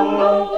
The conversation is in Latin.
Oh.